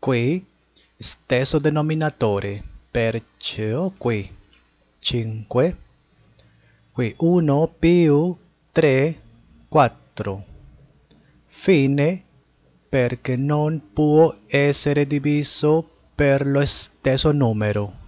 qui stesso denominatore perciò qui 5 qui 1 più 3 4 fine perché non può essere diviso per lo stesso numero.